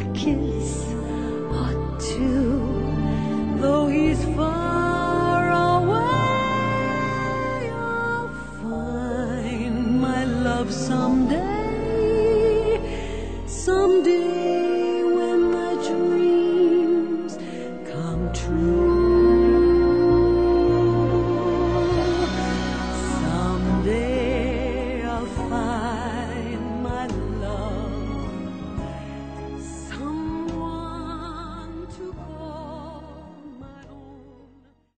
a kiss or two, though he's far away. I'll find my love someday.